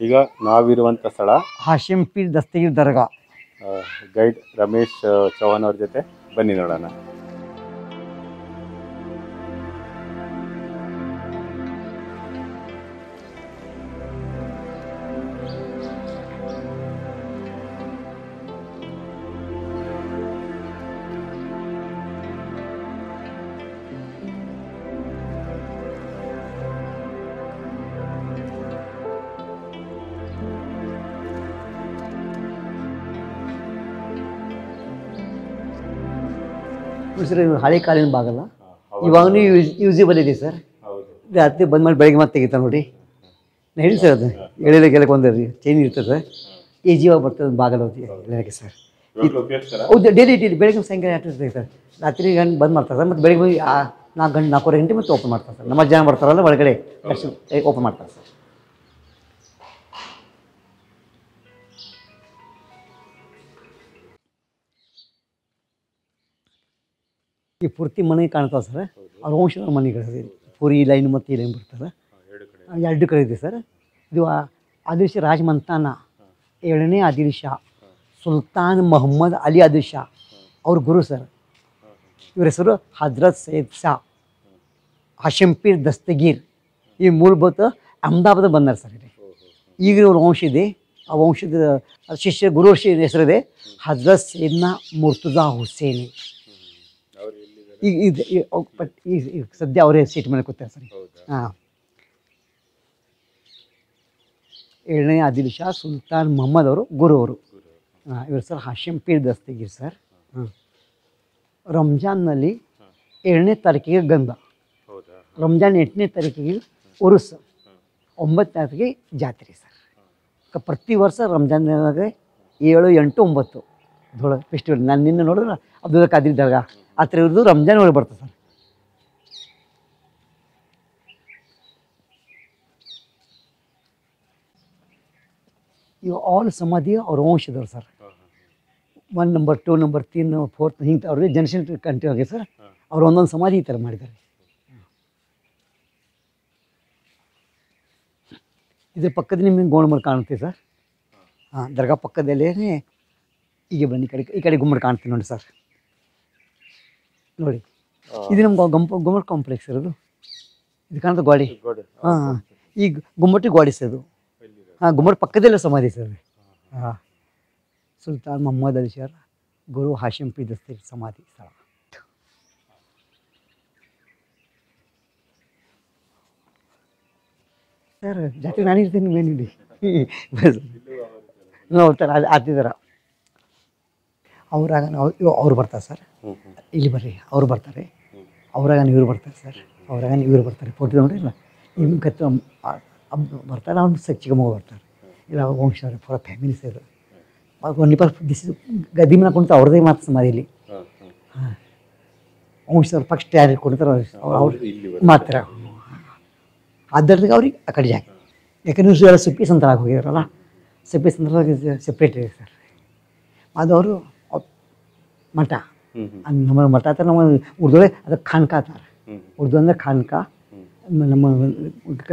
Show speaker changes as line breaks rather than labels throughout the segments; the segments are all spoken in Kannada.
ಈಗ ನಾವಿರುವಂಥ ಸ್ಥಳ.
ಹಾಶಿಂ ಪೀರ್ ದಸ್ತಗೀರ್ ದರ್ಗಾ.
ಗೈಡ್ ರಮೇಶ್ ಚೌಹಾಣ್ ಚೌಹಾನ್ ಅವ್ರ ಜೊತೆ ಬನ್ನಿ ನೋಡೋಣ.
ಸರ್ ಇದು ಹಳೆ ಕಾಲಿನ ಬಾಗಲ್ಲ ಇವಾಗಲೂ ಯೂಸ್ ಯೂಸಿಬಲ್ ಇದೆ ಸರ್. ರಾತ್ರಿ ಬಂದ್ ಮಾಡಿ ಬೆಳಗ್ಗೆ ಮತ್ತೆ ತೆಗಿತಾ ನೋಡಿ. ನಾ ಹೇಳಿ ಸರ್ ಅದು. ಎಳೆ ಗೆಲಕ್ಕೆ ಒಂದು ಚೈನ್ ಇರ್ತದೆ ಈಜಿಯಾಗಿ ಬರ್ತದೆ ಬಾಗಲ ಎಳೆಗೆ ಸರ್. ಹೌದು ಡೈಲಿ ಡೇಲಿ ಬೆಳಗ್ಗೆ ಸಾಯಂಕಾಲ ಇರ್ತದೆ ಸರ್? ರಾತ್ರಿ ಗಂಟೆ ಬಂದ್ ಮಾಡ್ತಾರೆ ಸರ್. ಮತ್ತು ಬೆಳಗ್ಗೆ ಆ ನಾಲ್ಕು ಗಂಟೆ ನಾಲ್ಕೂವರೆ ಗಂಟೆ ಮತ್ತೆ ಓಪನ್ ಮಾಡ್ತಾರೆ ಸರ್. ನಮ್ಮ ಜನ ಬರ್ತಾರಲ್ಲ ಒಳಗಡೆ. ಓಪನ್ ಮಾಡ್ತಾರೆ ಸರ್. ಈ ಪೂರ್ತಿ ಮನೆ ಕಾಣ್ತಾವೆ ಸರ್. ಅವ್ರ ವಂಶದ ಮನೆಗಳು ಪೂರಿ ಲೈನ್ ಮತ್ತು ಈ ಲೈನ್ ಬರ್ತಾರೆ
ಎರಡು ಕಡೆ
ಇದೆ ಸರ್. ಇದು ಆದಿಶ ಆದಿಲ್ ರಾಜಮಂತಾನ. ಏಳನೇ ಆದಿಲ್ ಶಾ. ಸುಲ್ತಾನ್ ಮೊಹಮ್ಮದ್ ಅಲಿ ಆದಿಲ್ ಶಾ. ಅವ್ರ ಗುರು ಸರ್. ಇವ್ರ ಹೆಸರು ಹಜ್ರತ್ ಸೈದ್ ಶಾ. ಹಶಂಪೀರ್ ದಸ್ತಗೀರ್. ಈ ಮೂಲಭೂತ ಅಹಮದಾಬಾದ್ ಬಂದಾರ ಸರ್ ಇಲ್ಲಿ. ಈಗ ಇವ್ರ ವಂಶ ಇದೆ. ಆ ವಂಶದ ಶಿಷ್ಯ ಗುರು ಹೆಸರಿದೆ ಹಜ್ರತ್ ಸೈದ್ನ ಮುರ್ತುಜಾ ಹುಸೇನಿ. ಈಗ ಇದು ಬಟ್ ಈಗ ಈಗ ಸದ್ಯ ಅವರೇ ಸೀಟ್ ಮೇಲೆ ಕೂತಾರೆ ಸರ್. ಹಾಂ. ಏಳನೇ ಆದಿಲ್ ಶಾ ಸುಲ್ತಾನ್ ಮೊಹಮ್ಮದ್ ಅವರು ಗುರು ಅವರು. ಹಾಂ ಇವರು ಸರ್ ಹಾಶಿಂ ಪೀರ್ ದಸ್ತಗಿರ್ ಸರ್. ಹಾಂ. ರಂಜಾನ್ನಲ್ಲಿ ಏಳನೇ ತಾರೀಕಿಗೆ ಗಂಧ. ರಂಜಾನ್ ಎಂಟನೇ ತಾರೀಕಿಗೆ ಉರುಸ್. ಒಂಬತ್ತನೇ ತಾರೀಕಿಗೆ ಜಾತ್ರೆ ಸರ್. ಪ್ರತಿ ವರ್ಷ ರಂಜಾನ್ ಏಳು ಎಂಟು ಒಂಬತ್ತು. ಧೋಳ ಫೆಸ್ಟಿವಲ್ ನಾನು ನಿನ್ನೆ ನೋಡಿದ್ರೆ ಅಬ್ದುಲ್ ಕಾದಿರ್ ದರ್ಗಾ. ಆ ಥರ ಇವ್ರದ್ದು ರಂಜಾನ್ ಒಳಗೆ ಬರ್ತದೆ ಸರ್. ಇವು ಆಲ್ ಸಮಾಧಿ ಅವ್ರ ವಂಶದವ್ರು ಸರ್. ಒನ್ ನಂಬರ್ ಟೂ ನಂಬರ್ ತೀನ್ ಫೋರ್ತ್ ಹಿಂಗೆ ಅವ್ರಿಗೆ ಜನರೇಷನ್ ಕಂಟಿನ್ಯೂ ಆಗಿದೆ ಸರ್. ಅವ್ರು ಒಂದೊಂದು ಸಮಾಧಿ ಈ ಥರ ಮಾಡಿದ್ದಾರೆ ಇದ್ರ ಪಕ್ಕದ ನಿಮಗೆ ಗೋಳ್ಮರ್ ಕಾಣುತ್ತೆ ಸರ್. ಹಾಂ, ದರ್ಗಾ ಪಕ್ಕದಲ್ಲೇ ಈಗ ಬನ್ನಿ ಈ ಕಡೆ ಈ ಕಡೆ ಗುಮ್ಮಟ್ ಕಾಣ್ತೀನಿ ನೋಡಿ ಸರ್. ನೋಡಿ ಇದು ನಮ್ಮ ಗಂಪ ಗುಮ್ಮಟ್ ಕಾಂಪ್ಲೆಕ್ಸ್ ಇರೋದು ಇದು ಕಾಣದ ಗ್ವಾಡಿ
ಗೋಡೆ
ಹಾಂ ಹಾಂ ಈಗ ಗುಮ್ಮಟಿ ಗ್ವಾಡಿ ಸರ್ ಅದು ಹಾಂ ಗುಮ್ಮಟ್ ಪಕ್ಕದಲ್ಲೇ ಸಮಾಧಿ ಸರ್ ಹಾಂ ಸುಲ್ತಾನ್ ಮೊಹಮ್ಮದ್ ಅಲಿ ಶರ್ ಗುರು ಹಾಶಿಂ ಪಿ ದಸ್ತೀರ್ ಸಮಾಧಿ ಸ್ಥಳ ಸರ್ ಜಾತಿ ನಾನು ಇರ್ತೀನಿ ಮೇನಿಲ್ಲಿ ಹೋಗ್ತಾರೆ ಅಲ್ಲಿ ಆತಿದಾರ ಅವ್ರಾಗ ನಾವು- ಅವ್ರು ಬರ್ತಾರೆ ಸರ್. ಇಲ್ಲಿ ಬರ್ರಿ ಅವ್ರು ಬರ್ತಾರೆ. ಅವ್ರಾಗ ಇವ್ರು ಬರ್ತಾರೆ ಸರ್. ಅವ್ರಾಗ ಇವ್ರು ಬರ್ತಾರೆ. ಫೋಟೋ ನೋಡಿಲ್ಲ ನಿಮ್ಮ ಕತ್ತ ಬರ್ತಾರೆ ಅವ್ನು ಸಚ್ ಚಿಕ್ಕ ಮಗು ಬರ್ತಾರೆ. ಇಲ್ಲ ವಂಶದವ್ರು ಪೂರ ಫ್ಯಾಮಿಲಿ ಸೇರು. ಇಪ್ಪತ್ತು ದಿಸ್ ಗದ್ದಿ ಮೇಲೆ ಅವ್ರದೇ ಮಾತು ಮನೆಯಲ್ಲಿ
ಹಾಂ
ವಂಶದವ್ರು ಫಸ್ಟ್ ಯಾರು ಕೊಡ್ತಾರೆ ಅವ್ರು ಅವ್ರು ಮಾತ್ರ. ಆದ್ದರಿಂದ ಅವ್ರಿಗೆ ಆ ಕಡೆ ಜಾಗ. ಯಾಕಂದ್ರೆ ಸುಪ್ಪಿ ಎಲ್ಲ ಸಿಪ್ಪಿ ಸಂತರಾಗಿ ಹೋಗಿದಾರಲ್ಲ. ಸಿಪ್ಪಿ ಸಂತರಾಗಿ ಸಪ್ರೇಟ್ ಇದೆ ಸರ್. ಅದು ಅವರು ಮಠ. ಅದ್ ನಮ್ಮ ಮಠ ಹತ್ರ ನಮ್ಮ ಉರ್ದೊಳೆ ಅದಕ್ಕೆ ಖಾನ್ಕ ಅಂತಾರೆ. ಉರ್ದು ಅಂದ್ರೆ ಖಾನ್ಕ ನಮ್ಮ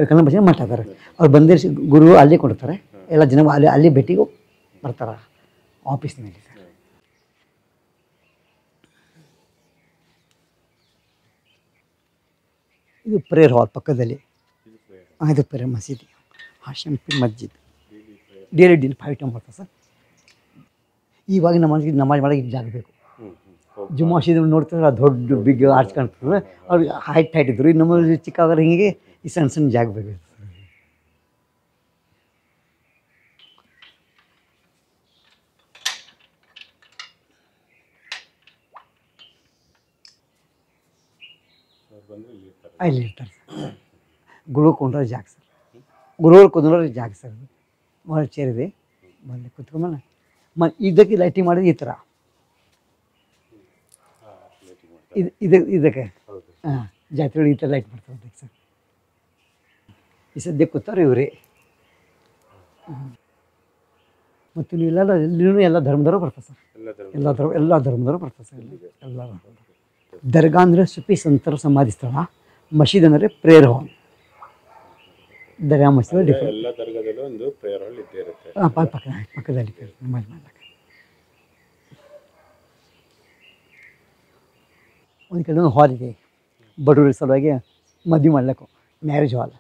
ಕನ್ನಡ ಭಾಷೆ ಮಠ ಅಂತಾರೆ ಅವ್ರು ಬಂದಿರ ಗುರು ಅಲ್ಲಿ ಕೊಡ್ತಾರೆ. ಎಲ್ಲ ಜನ ಅಲ್ಲಿ ಅಲ್ಲಿ ಭೇಟಿಗೂ ಬರ್ತಾರೆ. ಆಫೀಸ್ನಲ್ಲಿ ಸರ್ ಇದು ಪ್ರೇಯರ್ ಹಾಲ್ ಪಕ್ಕದಲ್ಲಿ. ಇದು ಪ್ರೇಯರ್ ಮಸೀದಿ. ಹಾಶಂ ಪಿ ಮಸ್ಜಿದ್. ಡೈಲಿ ಡೈಲಿ ಫೈವ್ ಟೈಮ್ ಬರ್ತದೆ ಸರ್. ಇವಾಗ ನಮಾಜ್ ನಮಾಜ್ ಮಾಡಕ್ಕೆ ಜಾಗ ಬೇಕು. ಜುಮ್ಮಾ ಮಸೀದಿ ನೋಡ್ತಾರೆ ಅದು ದೊಡ್ಡ ಬಿಗ್ ಆರ್ಚ್ ಕಾಣ್ತದೆ ಅವ್ರಿಗೆ ಹೈಟ್ ಹೈಟ್ ಇದ್ರು ಇನ್ನು ನಮ್ಮ ಚಿಕ್ಕಾಗ ಹಿಂಗೆ ಈ ಸಣ್ಣ ಸಣ್ಣ ಜಾಗ ಬೇಕು
ಅವ್ರು ಬಂದ್ರೆ ಇಲ್ಲಿ ಇರ್ತಾರೆ
ಅಲ್ಲಿ ಇರ್ತಾರೆ ಸರ್ ಗುರು ಕೊಂಡ್ರೆ ಜಾಗ ಸರ್ ಗುರುಗಳು ಕುಂದ್ರೋರು ಜಾಗ ಸರ್ ಅದು ಭಾಳ ಚೇರ್ ಇದೆ ಬಂದು ಕುತ್ಕೊಂಬಲ್ಲ ಮ ಇದಕ್ಕೆ ಲೈಟಿಂಗ್ ಮಾಡಿದ್ರೆ ಈ ಥರ ಇದು ಇದು ಇದಕ್ಕೆ. ಹಾಂ ಜಾತ್ರೆ ಒಳಗೆ ಈ ಥರ ಲೈಟ್ ಮಾಡ್ತಾರೆ ಸರ್ ಈ ಸದ್ಯ ಕೂತಾರೆ ಇವರೇ. ಮತ್ತು ಇಲ್ಲಿ ಎಲ್ಲ ಇಲ್ಲಿನೂ ಎಲ್ಲ ಧರ್ಮದವರು ಬರ್ತಾರೆ ಸರ್
ಎಲ್ಲ ಧರ್ಮ
ಎಲ್ಲ ಧರ್ಮ ಎಲ್ಲ ಧರ್ಮದವರು ಬರ್ತಾರೆ ಸರ್ ಎಲ್ಲ. ದರ್ಗಾ ಅಂದರೆ ಸುಪಿ ಸಂತರ ಸಮಾಧಿ ಸ್ಥಳ ಮಸೀದ್ ಅಂದರೆ ಪ್ರೇಯರ್ ಹಾಲ್ ದರ್ಗಾ ಮಸೀದ್ ಡಿಫ್ರೆಂಟ್
ಎಲ್ಲ ದರ್ಗಾದಲ್ಲೂ ಒಂದು ಪ್ರೇಯರ್ ಹಾಲ್ ಇದ್ದೇ ಇರುತ್ತೆ
ಪಕ್ಕ ಪಕ್ಕದಲ್ಲಿ ನಮಾಜ್ ಮಾಡ್ಲಿಕ್ಕೆ ಒಂದು ಕಡೆ ಒಂದು ಹಾಲ್ ಇದೆ. ಬಡವರ ಸಲುವಾಗಿ ಮದುವೆ ಮಾಡ್ಲಿಕ್ಕೆ. ಮ್ಯಾರೇಜ್ ಹಾಲ್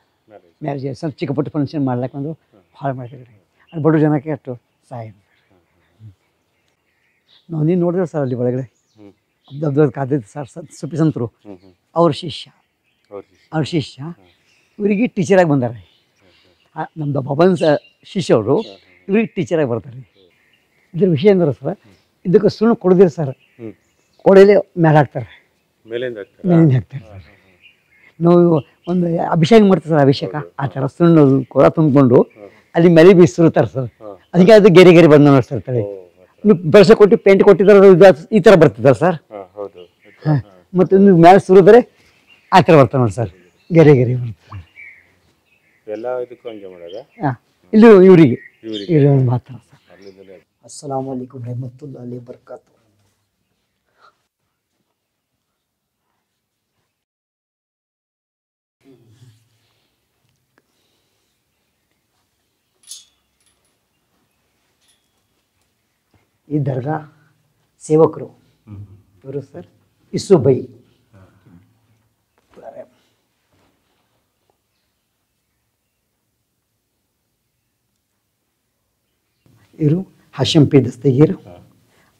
ಮ್ಯಾರೇಜ್
ಸ್ವಲ್ಪ ಚಿಕ್ಕ ಪುಟ್ಟ ಫಂಕ್ಷನ್ ಮಾಡ್ಲಿಕ್ಕೆ ಒಂದು ಹಾಲ್ ಮಾಡ್ತಿದ್ರಿ ಅದು ಬಡವ್ರ ಜನಕ್ಕೆ ಅಷ್ಟು ಸಹಾಯ ನಾವು ನೀನು ನೋಡಿದ್ರೆ ಸರ್ ಅಲ್ಲಿ ಒಳಗಡೆ.
ಅಬ್ದಬ್ದ
ಅಬ್ದುಲ್ ಕಾದಿದ್ದು ಸರ್ ಸತ್ ಸುಪಿ ಸಂತರು. ಅವ್ರ ಶಿಷ್ಯ.
ಅವ್ರ
ಶಿಷ್ಯ. ಇವರಿಗೆ ಟೀಚರಾಗಿ ಬಂದಾರೆ. ನಮ್ಮದು ಬಬನ್ ಸರ್ ಶಿಷ್ಯ ಅವರು. ಇವ್ರಿಗೆ ಟೀಚರಾಗಿ ಬರ್ತಾರೆ. ಇದ್ರ ವಿಷಯ ಅಂದ್ರೆ ಸರ್ ಇದಕ್ಕೆ ಸುಳ್ಳು ಕೊಡದಿರಿ ಸರ್. ಕೊಡಲೇ ಮೇಲೆ ಹಾಕ್ತಾರೆ
ಮೇಲಿಂದ
ಹಾಕ್ತಾರೆ? ನಾವು ಒಂದು ಅಭಿಷೇಕ ಮಾಡ್ತೀವಿ ಸರ್ ಅಭಿಷೇಕ. ಆ ಥರ ಸುಣ್ಣದು ಕೊಳ ತುಂಬಿಕೊಂಡು ಅಲ್ಲಿ ಮರಿ ಬೀಸಿರ್ತಾರೆ ಸರ್ ಅದಕ್ಕೆ ಅದು ಗೆರೆ ಗೆರೆ ಬಂದು ನೀವು ಬೆಳೆಸ ಕೊಟ್ಟು ಪೇಂಟ್ ಕೊಟ್ಟಿದ್ದಾರೆ ಇದು- ಈ ಥರ ಬರ್ತಿದ್ದಾರೆ ಸರ್.
ಹೌದು.
ಹಾಂ. ಮತ್ತು ಒಂದು ಮ್ಯಾಲೆ ಸುರಿದ್ರೆ ಆ ಥರ ಬರ್ತಾರೆ ನೋಡಿ ಸರ್. ಗೆರೆ ಗೆರೆ ಬರ್ತಾರೆ.
ಎಲ್ಲ ಇದಕ್ಕೂ ಹಂಗೆ ಮಾಡೋದ?
ಇಲ್ಲಿ ಇವರಿಗೆ.
ಇವ್ರಿಗೆ.
ಮಾತ್ರ ಸರ್. ಅಸ್ಸಲಾಮು ವಲೈಕುಮ್ ರಹಮತುಲ್ಲಾಹಿ ಬರ್ಕಾತು ಈ ದರ್ಗಾ ಸೇವಕರು. ಇವರು ಸರ್ ಇಸುಬೈ. ಇವರು ಹಶಂ ಪಿ ದಸ್ತಗೀರ್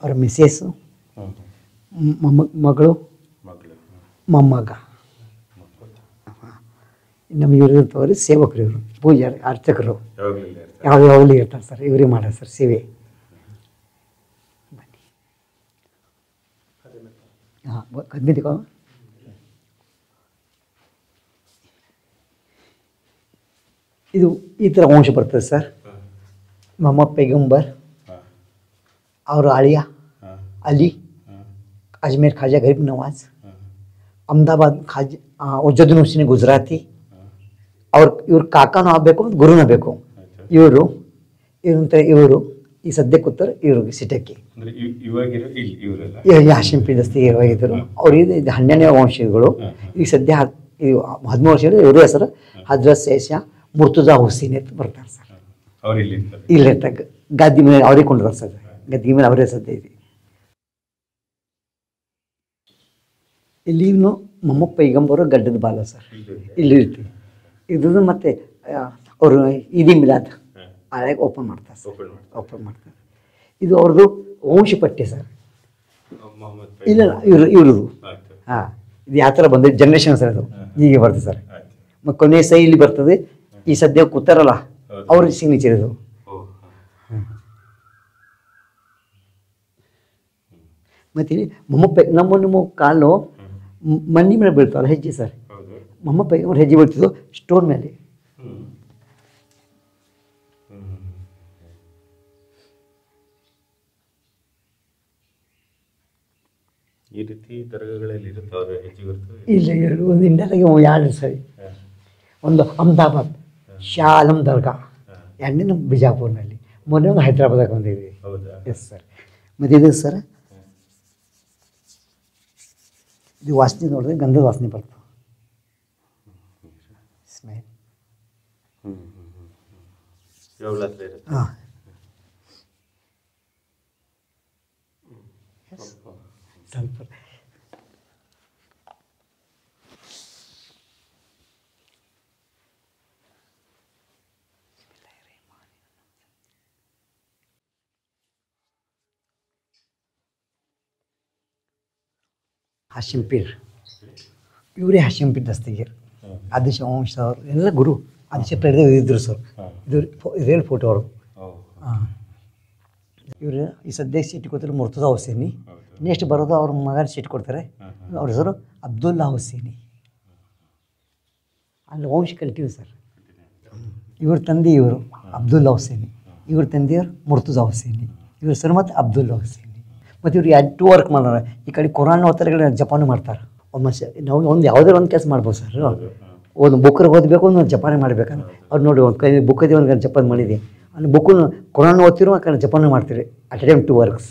ಅವರ ಮಿಸೇಸು ಮಗಳು ಮೊಮ್ಮಗ. ನಮ್ಮ ಇವರು ಇರ್ತವ್ರಿ ಸೇವಕರು ಇವರು ಪೂಜಾರಿ ಅರ್ಚಕರು.
ಇರ್ತಾರೆ.
ಯಾವಾಗಲೂ ಇರ್ತಾರೆ ಸರ್ ಇವರೇ ಮಾಡ್ರಿ ಸರ್ ಸೇವೆ. ಹಾಂ ಕದ್ಮಿತಿಕೋ ಇದು ಈ ಥರ ವಂಶ ಬರ್ತದೆ ಸರ್
ಹಾಂ
ಮೊಹಮ್ಮದ್ ಪೈಗಂಬರ್
ಹಾಂ
ಅವರ ಅಳಿಯ
ಹಾಂ
ಅಲಿ
ಹಾಂ
ಅಜ್ಮೇರ್ ಖಾಜಾ ಗರೀಬ್ ನವಾಜ್
ಹಾಂ
ಅಹಮದಾಬಾದ್ ಖಾಜ ಉಜ್ಜುದ್ದೀನ್ ಹುಸೇನ್ ಗುಜರಾತಿ
ಹಾಂ
ಅವ್ರ ಇವ್ರ ಕಾಕಾನೂ ಆಗಬೇಕು ಗುರುನೂ ಬೇಕು
ಆಯ್ತು
ಇವರು ಇವಂತ ಇವರು ಈ ಸದ್ಯಕ್ಕೆ ಉತ್ತರ ಇವರು ಸಿಟಕ್ಕೆ ಯಾಶಿಂ ದಸ್ತಿ ಇವಾಗಿದ್ದರು ಅವ್ರು ಇದು ಇದು ಹನ್ನೆರಡನೇ ವಂಶಗಳು. ಈಗ ಸದ್ಯ ಹದ್- ಇದು ಹದಿಮೂರು ವರ್ಷ ಇವರು ಹೆಸರು ಹಜ್ರತ್ ಶೇಷ ಮುರ್ತುಜಾ ಹುಸೇನ್ ಅಂತ ಬರ್ತಾರೆ ಸರ್.
ಇಲ್ಲಿ
ಗದ್ದಿ ಮೇಲೆ ಅವರೇ ಕೊಂಡಿದ್ದಾರೆ ಸರ್. ಗದ್ದಿ ಮೇಲೆ ಅವರೇ ಸದ್ಯ ಇದೆ. ಇಲ್ಲಿ ಮೊಮ್ಮ ಮೊಮ್ಮಪ್ಪ ಈಗಂಬರು ಗಡ್ಡದ ಬಾಲ ಸರ್.
ಇಲ್ಲಿ
ಇರ್ತೀವಿ. ಇದು ಮತ್ತೆ ಅವರು ಇದೀಮಿಲ್ಲ ಮಿಲಾದ್.
ಹಾಂ
ಓಪನ್ ಮಾಡ್ತಾರೆ ಸರ್.
ಓಪನ್ ಮಾಡಿ
ಓಪನ್ ಮಾಡ್ತಾರೆ. ಇದು ಅವ್ರದ್ದು ವಂಶ ಪಟ್ಟಿ ಸರ್. ಇಲ್ಲ ಇವ್ರ ಇವ್ರು ಇವ್ರದ್ದು ಹಾಂ ಇದು ಯಾವ ಥರ ಬಂದಿದೆ ಜನ್ರೇಷನ್ ಸರ್ ಅದು. ಹೀಗೆ ಬರ್ತದೆ ಸರ್. ಮತ್ತು ಕೊನೆ ಸೈ ಇಲ್ಲಿ ಬರ್ತದೆ. ಈ ಸದ್ಯ ಕೂತಾರಲ್ಲ. ಅವ್ರ ಸಿಗ್ನೇಚರ್ ಇದು. ಮತ್ತು ಮೊಮ್ಮಪ್ಪ ನಮ್ಮ ನಿಮ್ಮ ಕಾಲು ಮಣ್ಣಿ ಮೇಲೆ ಬೀಳ್ತಾವಲ್ಲ ಹೆಜ್ಜೆ ಸರ್. ಮೊಮ್ಮಪ್ಪ ಅವ್ರ ಹೆಜ್ಜೆ ಬೀಳ್ತಿದ್ದು ಸ್ಟೋನ್ ಮೇಲೆ.
ಈ ರೀತಿ ದರ್ಗಗಳಲ್ಲಿ ಇರುತ್ತೆ ಅವ್ರ ಹೆಚ್ಚಿಗೆ
ಇಲ್ಲ ಎರಡು ಒಂದು ಇಂಡಿಯಾದಾಗೆ ಎರಡು ಸರಿ. ಒಂದು ಅಹಮದಾಬಾದ್ ಶಾಲಂ ದರ್ಗಾ. ಎರಡನೇ ನಮ್ಮ ಬಿಜಾಪುರ್ನಲ್ಲಿ. ಮೊನ್ನೆ ಒಂದು ಹೈದ್ರಾಬಾದಾಗ ಬಂದಿದ್ವಿ.
ಹೌದಾ?
ಎಸ್ ಸರ್ ಮತ್ತು ಇದು ಸರ್ ಇದು ವಾಸನೆ ನೋಡಿದ್ರೆ ಗಂಧದ ವಾಸನೆ ಬರ್ತದೆ. ಸ್ಮೆಲ್ ಹಾಂ. ಸ್ವಲ್ಪ ಹಾಶಿಂ ಪೀರ್ ಇವರೇ ಹಾಶಿಂ ಪೀರ್ ದಸ್ತಗೀರ್ ಆದಿಶ ವಂಶ ಅವರು ಎಲ್ಲ ಗುರು. ಆದಿಶ ಪ್ರೇರಿತ ಇದ್ರು ಸರ್. ಇದು ಇದೇನು ಫೋಟೋ ಅವರು. ಹಾಂ. ಇವರು ಈ ಸದ್ಯ ಸೀಟ್ ಕೊಡ್ತಾರೆ ಮುರ್ತದ ಹುಸೇನಿ ನೆಕ್ಸ್ಟ್ ಬರೋದು ಅವ್ರ ಮಗನ ಸೀಟ್ ಕೊಡ್ತಾರೆ. ಅವ್ರ ಹೆಸರು ಅಬ್ದುಲ್ಲಾ ಹುಸೇನಿ. ಅಲ್ಲಿ ವಂಶ ಕಲ್ತೀವಿ ಸರ್. ಇವ್ರ ತಂದೆ ಇವರು ಅಬ್ದುಲ್ಲಾ ಹುಸೇನಿ. ಇವ್ರ ತಂದೆಯವರು ಮುರ್ತುಜಾ ಹುಸೇನಿ. ಇವ್ರ ಸರ್ ಮತ್ತು ಅಬ್ದುಲ್ಲಾ ಹುಸೇನಿ. ಮತ್ತು ಇವ್ರು ಎರಡು ಟು ವರ್ಕ್ ಮಾಡೋರು. ಈ ಕಡೆ ಕೊರೋನಾ ಓದ್ತಾರೆ ಜಪಾನು ಮಾಡ್ತಾರೆ. ಒಂದು ಮನುಷ್ಯ ನಾವು ಒಂದು ಯಾವುದೇ ಒಂದು ಕೆಲಸ ಮಾಡ್ಬೋದು ಸರ್. ಒಂದು ಬುಕ್ಕರ್ ಓದಬೇಕು ಒಂದು ಜಪಾನೇ ಮಾಡಬೇಕಂದ್ರೆ ಅವ್ರು ನೋಡಿ ಒಂದು ಕೈ ಬುಕ್ ಇದೆ ಒಂದು ಜಪಾನ್ ಮಾಡಿದೆ. ಅಲ್ಲಿ ಬುಕ್ಕನ್ನು ಕುರಾನ್ ಓದ್ತಿರೋ ಆ ಕಡೆ ಜಪಾನು ಮಾಡ್ತೀರಿ ಅಟ್ ಟೈಮ್ ಟು ವರ್ಕ್ಸ್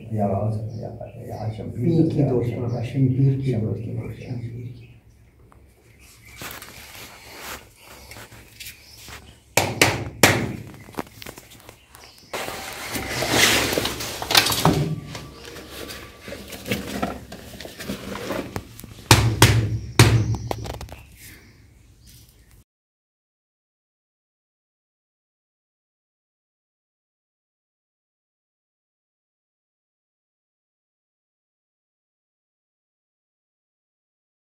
या या
शमपीर की दोस्ती शमपीर की दोस्ती।